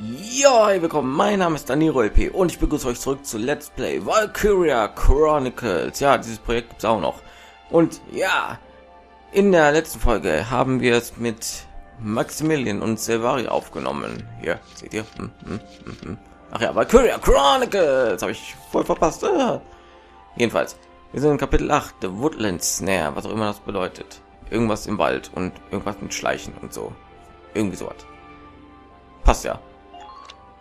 Ja, hey, willkommen. Mein Name ist Daniro LP und ich begrüße euch zurück zu Let's Play Valkyria Chronicles. Ja, dieses Projekt gibt's auch noch. Und ja, in der letzten Folge haben wir es mit Maximilian und Silvari aufgenommen. Hier, seht ihr? Hm, hm, hm, hm. Ach ja, Valkyria Chronicles habe ich voll verpasst. Ah. Jedenfalls, wir sind in Kapitel 8, The Woodland Snare, was auch immer das bedeutet. Irgendwas im Wald und irgendwas mit Schleichen und so. Irgendwie so was. Passt ja.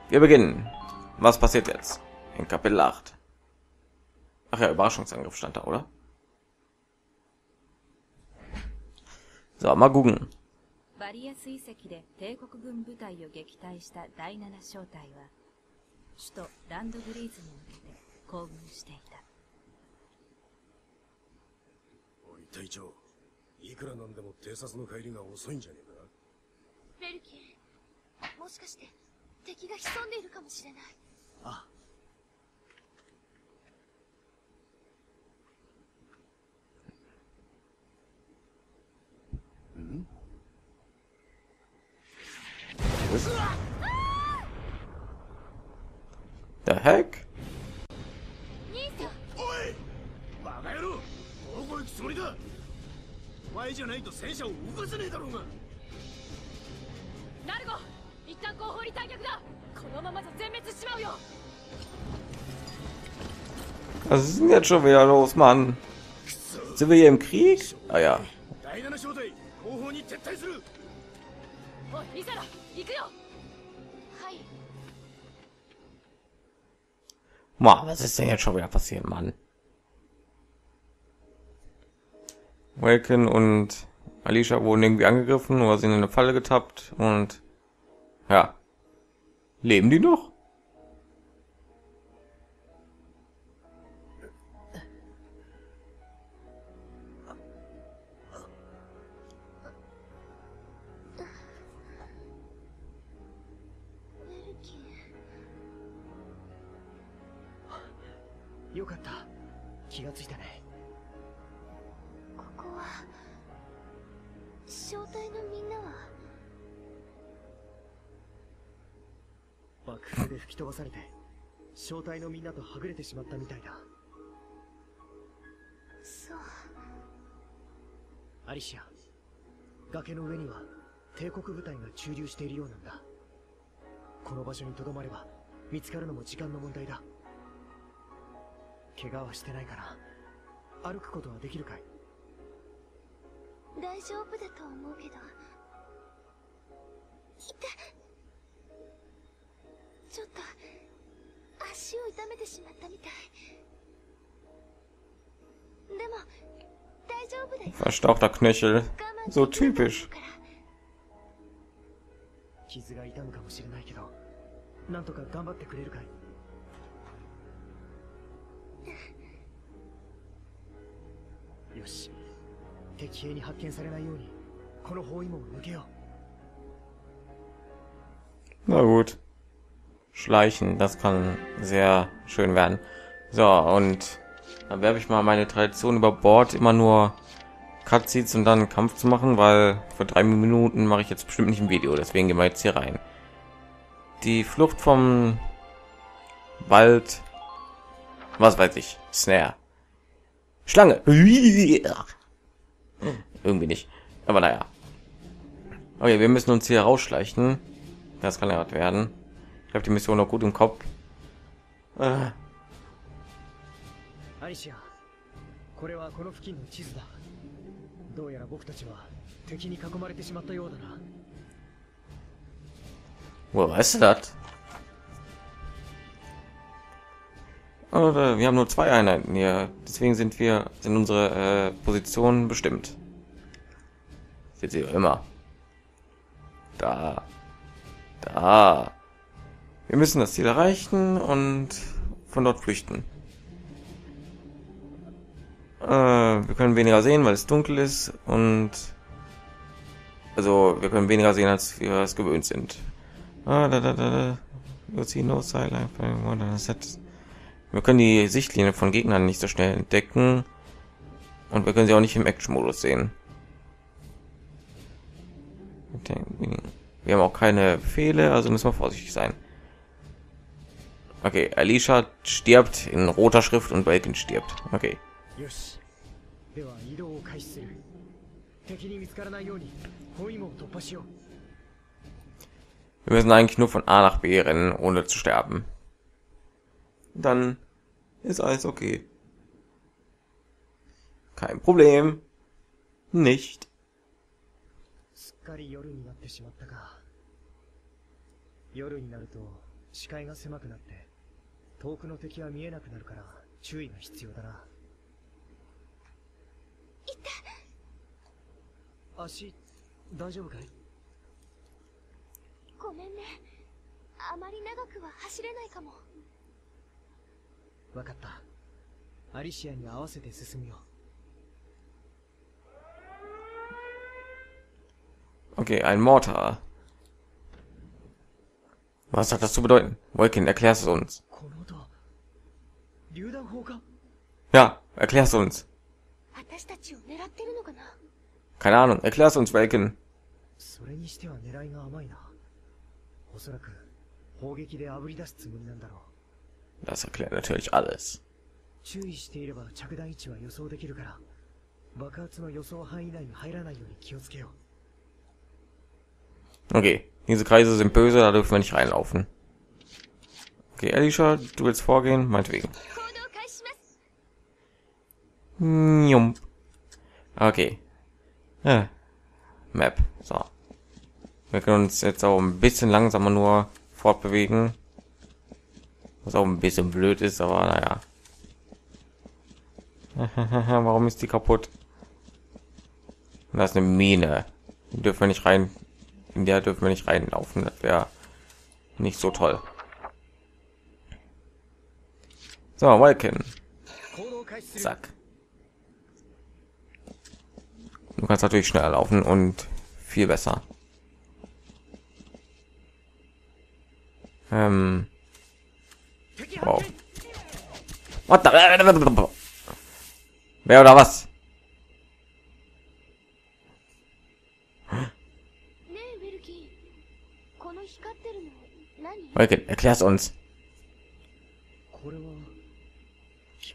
Wir beginnen. Was passiert jetzt? In Kapitel 8. Ach ja, Überraschungsangriff stand da, oder? So, mal gucken. バリア水石で帝国軍部隊を撃退した第7小隊は首都ランドグリーズに向けて行軍していたおい隊長いくらなんでも偵察の帰りが遅いんじゃねえかベルキンもしかして 敵が潜んでいるかもしれない。うん？The heck? 兄さん。おいバカ野郎。どこ行くつもりだ。お前じゃないと戦車を動かせねえだろうが一旦後方に退却だこのままじゃ全滅しちまうよ Was ist denn jetzt schon wieder los, Mann? Sind wir hier im Krieg? Ah ja. 第7小隊後方に撤退するおいリサラ行くよはい Ma, was ist denn jetzt schon wieder passiert, Mann? Welken und Alicia wurden irgendwie angegriffen oder sind in eine Falle getappt und ja. Leben die noch? 爆風で吹き飛ばされて正体のみんなとはぐれてしまったみたいだ。そう。アリシア崖の上には帝国部隊が駐留しているようなんだ。この場所にとどまれば見つかるのも時間の問題だ。怪我はしてないかな歩くことはできるかい？大丈夫だと思うけど。痛っちょっと足を痛めてしまったみたいでも大丈夫だよ Verstauchter Knöchel. 我慢 So typisch. 傷が痛むかもしれないけどなんとか頑張ってくれるかい？よし敵兵に発見されないようにこの包囲網を抜けよう Na gut. Schleichen, das kann sehr schön werden. So, und dann werfe ich mal meine Tradition über Bord, immer nur Cutscenes und dann Kampf zu machen, weil für drei Minuten mache ich jetzt bestimmt nicht ein Video, deswegen gehen wir jetzt hier rein. Die Flucht vom Wald, was weiß ich, Snare. Schlange. Irgendwie nicht. Aber naja. Okay, wir müssen uns hier rausschleichen. Das kann ja was werden. Ich habe die Mission noch gut im Kopf. Äh, アリシアこれはこの付近の地図だどうやら僕たちは敵に囲まれてしまったようだな woher weißt du das? Oder wir haben nur zwei Einheiten hier, deswegen sind wir sind unsere äh, Positionen bestimmt. Seht ihr immer. Da, da. Wir müssen das Ziel erreichen und von dort flüchten. Äh, wir können weniger sehen, weil es dunkel ist und also wir können weniger sehen, als wir es gewöhnt sind. Ah, da, da, da, da. Wir können die Sichtlinie von Gegnern nicht so schnell entdecken und wir können sie auch nicht im Action-Modus sehen. Wir haben auch keine Befehle, also müssen wir vorsichtig sein. Okay, Alicia stirbt in roter Schrift und Welkin stirbt. Okay. よしでは移動を開始する敵に見つからないように包囲網を突破しよう Wir müssen eigentlich nur von A nach B rennen, ohne zu sterben. Dann ist alles okay. Kein Problem. Nicht. すっかり夜になってしまったが夜になると視界が狭くなって 遠くの敵は見えなくなるから注意が必要だな。足大丈夫かい？ごめんね。あまり長くは走れないかも。わかった。アリシアに合わせて進むよ Okay, ein Mortar. Was hat das zu bedeuten? Wolkin, erklärst es uns. この音榴弾砲か Ja, erklärst uns. 私たちを狙ってるのかな Keine Ahnung, erklärst uns, Welkin. それにしては狙いが甘いなおそらく砲撃で炙り出すつもりなんだろう Das erklärt natürlich alles. 注意していれば着弾位置は予想できるから爆発の予想範囲内に入らないように気をつけよ Okay, diese Kreise sind böse, da dürfen wir nicht reinlaufen. Okay, Alicia, du willst vorgehen, meinetwegen. Okay. Ja. Map. So. Wir können uns jetzt auch ein bisschen langsamer nur fortbewegen. Was auch ein bisschen blöd ist, aber naja. Warum ist die kaputt? Und das ist eine Mine. Die dürfen wir nicht rein. In der dürfen wir nicht reinlaufen. Das wäre nicht so toll. So, Walken. Zack. Du kannst natürlich schneller laufen und viel besser. Ähm. Wow. What the Wer oder was? Okay, erklär's uns.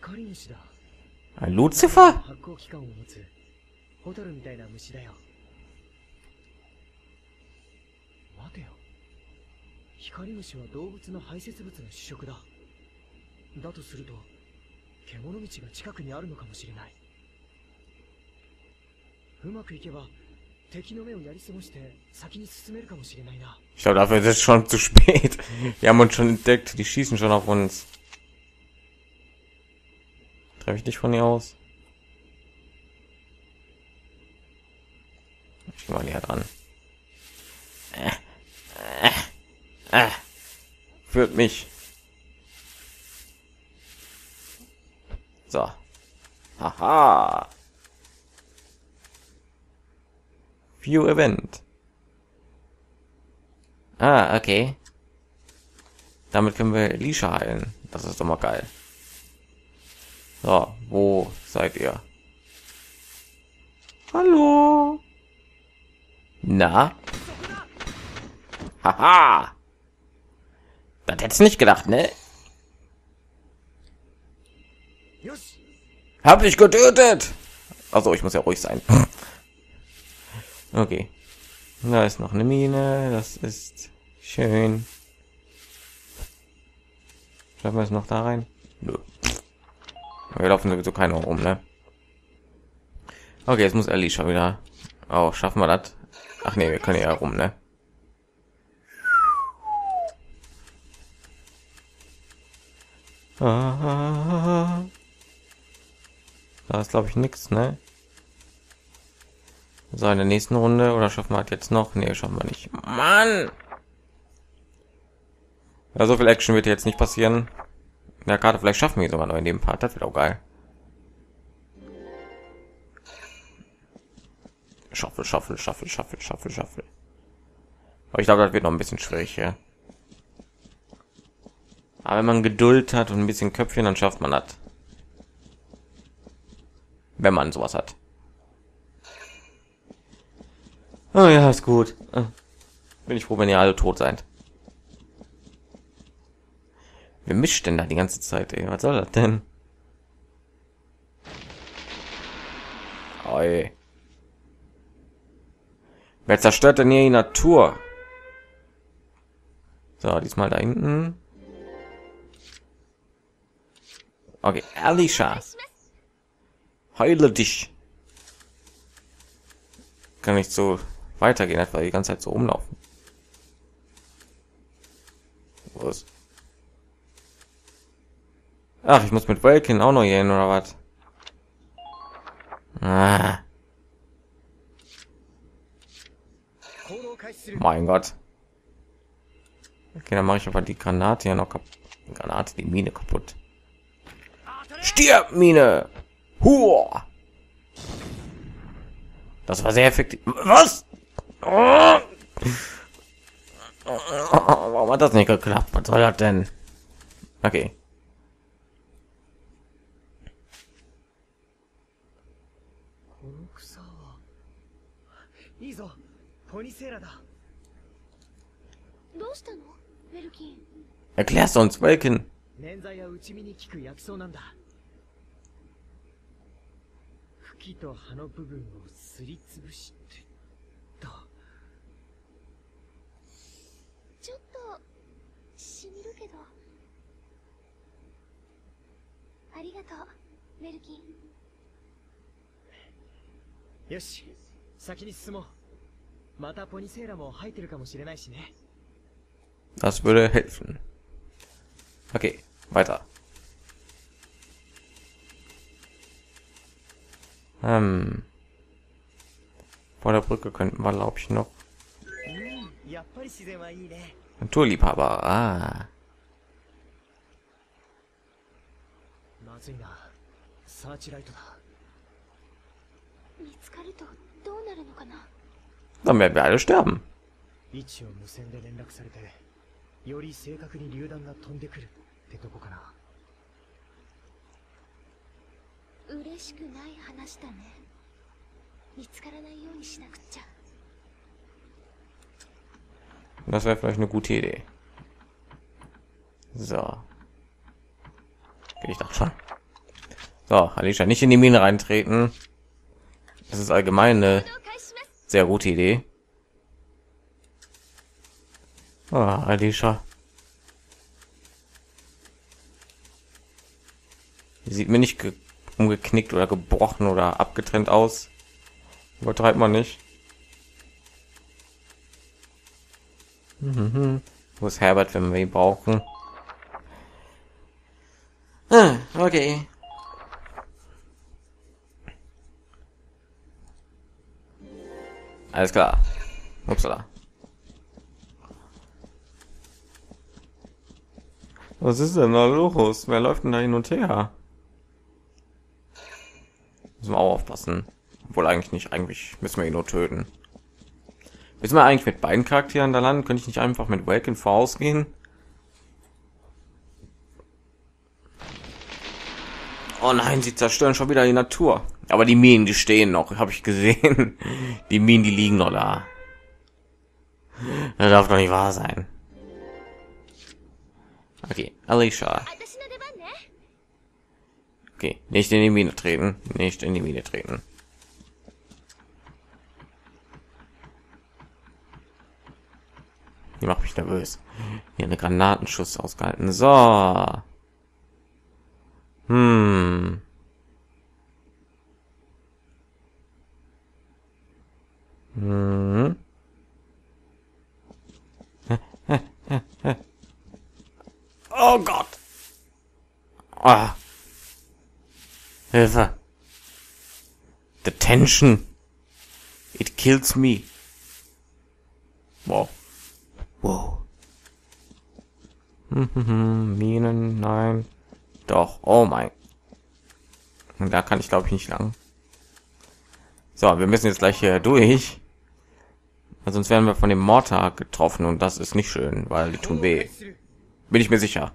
光虫だ Ein Lucifer? 発光器官を持つホタルみたいな虫だよ待てよ光虫は動物の排泄物の主食だだとすると獣道が近くにあるのかもしれないうまくいけば敵の目をやり過ごして先に進めるかもしれないな Ich glaube, dafür ist es schon zu spät. Die haben uns schon entdeckt. Die schießen schon auf uns. Treffe ich dich von hier aus? Ich mal näher dran. Äh, äh, äh. Führt mich. So. Haha. View Event. Ah, okay. Damit können wir Elisha heilen. Das ist doch mal geil. So, wo seid ihr? Hallo? Na? Haha! Das hättest nicht gedacht, ne? Hab ich getötet! Also, ich muss ja ruhig sein. Okay. Da ist noch eine Mine. Das ist schön. Schaffen wir es noch da rein? Nö. Wir laufen sowieso keine rum, ne? Okay, jetzt muss Alicia wieder. Oh, schaffen wir das? Ach nee, wir können ja rum, ne? Ah. Da ist glaube ich nichts, ne? So in der nächsten Runde oder schaffen wir halt jetzt noch? Nee, schaffen wir nicht. Mann! Ja, so viel Action wird jetzt nicht passieren. Der Karte vielleicht schaffen wir sogar noch in dem Part. Das wird auch geil. Schaffel, Schaffel, Schaffel, Schaffel, Schaffel, Schaffel. Aber ich glaube, das wird noch ein bisschen schwierig, ja. Aber wenn man Geduld hat und ein bisschen Köpfchen, dann schafft man das. Wenn man sowas hat. Oh ja, ist gut. Ah. Bin ich froh, wenn ihr alle tot seid. Wer mischt denn da die ganze Zeit, ey? Was soll das denn? Oi. Wer zerstört denn hier die Natur? So, diesmal da hinten. Okay, Alicia. Heule dich. Kann nicht so weitergehen, etwa die ganze Zeit so rumlaufen. Was? Ach, ich muss mit Welkin auch noch hier hin, oder was? Ah. Mein Gott. Okay, dann mache ich aber die Granate ja noch kaputt. Granate, die Mine kaputt. Stirb, Mine! Hua! Das war sehr effektiv. Was? Warum hat das nicht geklappt? Was soll das denn? Okay. ポニセーラだ。どうしたの？ウェルキン。Erklärst du uns, Welkin? 捻挫や内身に効く薬草なんだ。茎と葉の部分をすりつぶしてとちょっとしみるけど。ありがとうウェルキン。よし先に進もうまたポニセーラも生えてるかもしれないしね Das würde helfen. Okay, weiter. Ähm. Vor der Brücke könnten wir, glaube ich, noch うんやっぱり自然はいいね Naturliebhaber. Ah. まずいなサーチライトだ見つかるとどうなるのかな dann werden wir alle sterben. Das wäre vielleicht eine gute Idee. So. Geh ich doch schon. So, Alicia, nicht in die Mine reintreten. Das ist allgemeine sehr gute Idee. Ah, Alicia. Die sieht mir nicht ge umgeknickt oder gebrochen oder abgetrennt aus. Übertreibt man nicht. Mhm. Wo ist Herbert, wenn wir ihn brauchen? Ah, okay. Alles klar. Upsala. Was ist denn da los? Wer läuft denn da hin und her? Müssen wir auch aufpassen. Obwohl eigentlich nicht. Eigentlich müssen wir ihn nur töten. Müssen wir eigentlich mit beiden Charakteren da landen? Könnte ich nicht einfach mit Welkin vorausgehen? Oh nein, sie zerstören schon wieder die Natur. Aber die Minen, die stehen noch, habe ich gesehen. Die Minen, die liegen noch da. Das darf doch nicht wahr sein. Okay, Alicia. Okay, nicht in die Mine treten, nicht in die Mine treten. Die macht mich nervös. Hier eine Granatenschuss ausgehalten. So. Hm. Hm. Oh Gott. Ah. Hilfe. The tension. It kills me. Wow. Wow. Minen, nein. Doch. Oh mein. Und Da kann ich glaube ich nicht lang. So, wir müssen jetzt gleich hier durch. Weil sonst werden wir von dem Mortar getroffen und das ist nicht schön, weil die tun weh. Bin ich mir sicher.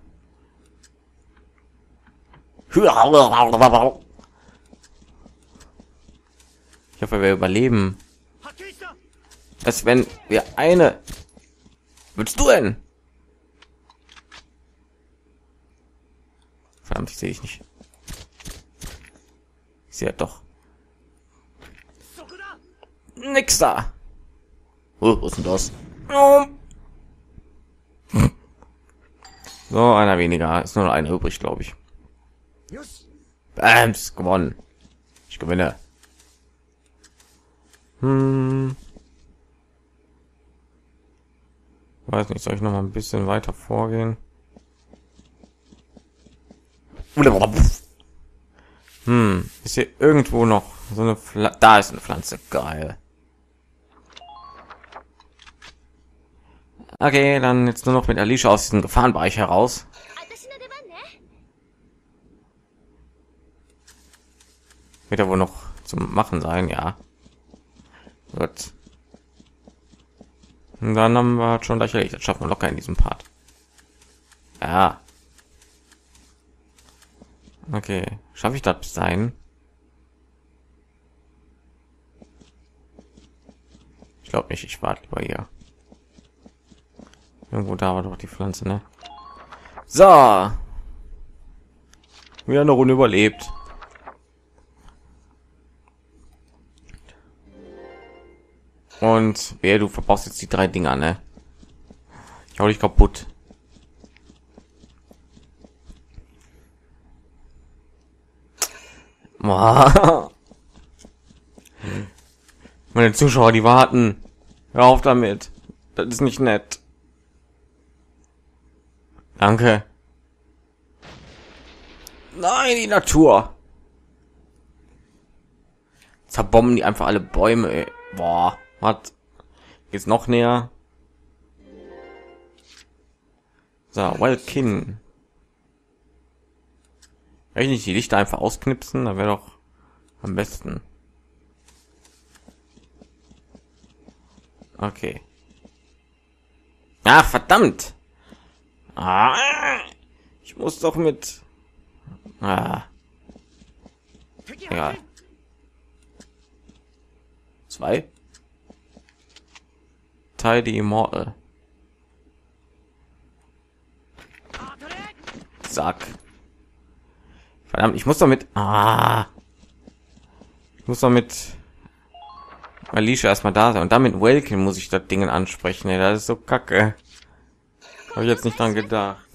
Ich hoffe, wir überleben. Als wenn wir eine... Willst du denn? Verdammt, ich sehe ich nicht. Ich sehe halt doch. Nix da. Oh, was ist denn das? Oh. So, einer weniger. Ist nur noch einer übrig, glaube ich. Bams, gewonnen. Ich gewinne. Hm. Weiß nicht, soll ich noch mal ein bisschen weiter vorgehen? Hm, ist hier irgendwo noch so eine Pfla da ist eine Pflanze, geil. Okay, dann jetzt nur noch mit Alicia aus diesem Gefahrenbereich heraus. Wird ja wohl noch zum Machen sein, ja. Gut. Und dann haben wir schon gleich erledigt. Das schaffen wir locker in diesem Part. Ja. Okay, schaffe ich das bis dahin? Ich glaube nicht, ich warte lieber hier. Irgendwo da war doch die Pflanze, ne? So. Wieder eine Runde überlebt. Und wer du verbrauchst jetzt die drei Dinger, ne? Ich hau dich kaputt. Meine Zuschauer, die warten. Hör auf damit. Das ist nicht nett. Danke. Nein, die Natur. Zerbomben die einfach alle Bäume. Ey. Boah, was? Jetzt noch näher. So, Welkin. Kann ich nicht die Lichter einfach ausknipsen? Da wäre doch am besten. Okay. Ach, verdammt! Ah, ich muss doch mit. Ah. Egal. Zwei. Teil die Immortal. Sack. Verdammt, ich muss damit. Ah. Ich muss damit. Alicia erstmal da sein und damit Welkin muss ich das Ding ansprechen. Ey. Das ist so kacke. Habe ich jetzt nicht dran gedacht.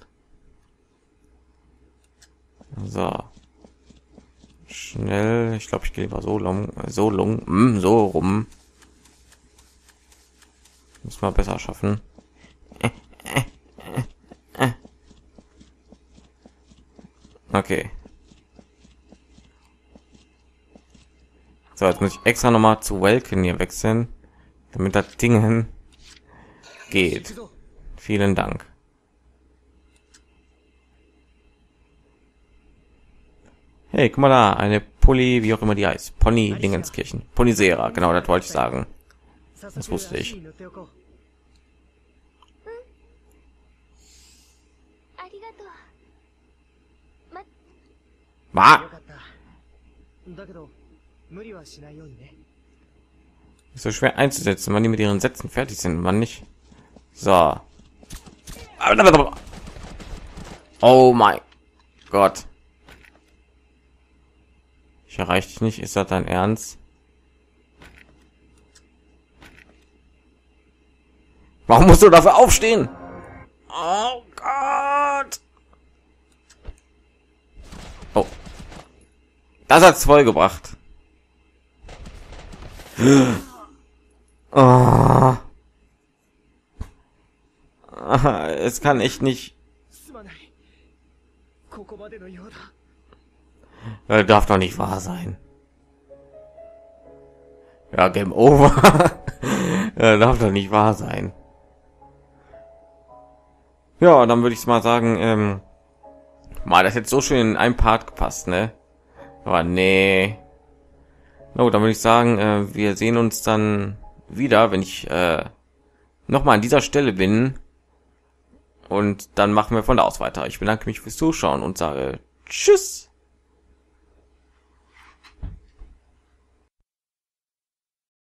So. Schnell. Ich glaube, ich gehe lieber so long, so long, mm, so rum. Muss man besser schaffen. Okay. So, jetzt muss ich extra noch mal zu Welkin hier wechseln, damit das Ding geht. Vielen Dank. Hey, guck mal da, eine Pulli, wie auch immer die heißt. Pony Dingenskirchen. Ponisera, genau, das wollte ich sagen. Das wusste ich. Ma! Ist so schwer einzusetzen, wann die mit ihren Sätzen fertig sind, wann nicht. So. Oh mein Gott. Ich erreiche dich nicht. Ist das dein Ernst? Warum musst du dafür aufstehen? Oh Gott. Oh. Das hat's voll gebracht. Oh. Es kann echt nicht. Das darf doch nicht wahr sein. Ja, Game Over. darf doch nicht wahr sein. Ja, dann würde ich mal sagen, ähm, mal das jetzt so schön in einem Part gepasst, ne? Aber nee. Gut, dann würde ich sagen, äh, wir sehen uns dann wieder, wenn ich äh, noch mal an dieser Stelle bin. Und dann machen wir von da aus weiter. Ich bedanke mich fürs Zuschauen und sage Tschüss.